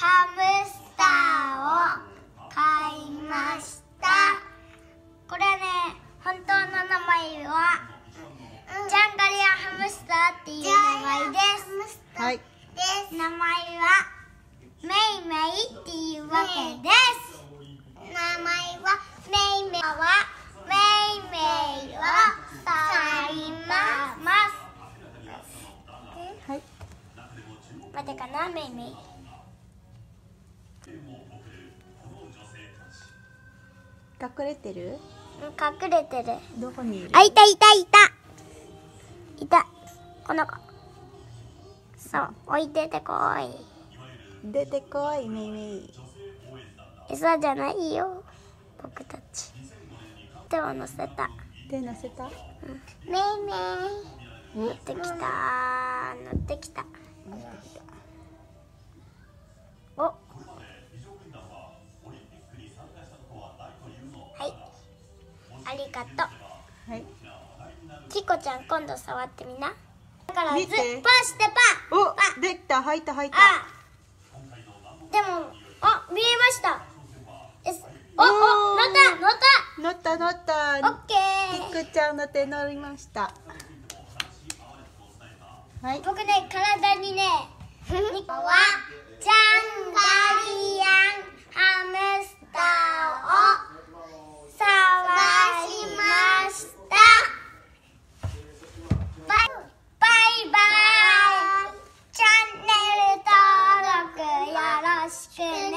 ハムスターを買いました。これね本当の名前は、うん、ジャンガリアハムスターっていう名前です。はい、名前はメイメイっていうわけです。名前はメイメイはメイメイを買います。はい。またかなメイメイ。隠れてる？隠れてる。どこにいる？あいたいたいた。いた。この子。そう。置いててこい。出てこいめいめい餌じゃないよ。僕たち。手を乗せた。手乗せた？めいめい乗ってきた乗ってきたりがとう。はい。キコちゃん今度触ってみな。だからずパしてパおパできた。入った入った。あでもあ見えました。おお乗った乗った。乗った乗った。オッケー。キクちゃんの手乗りました。はい。僕ね体にね basket.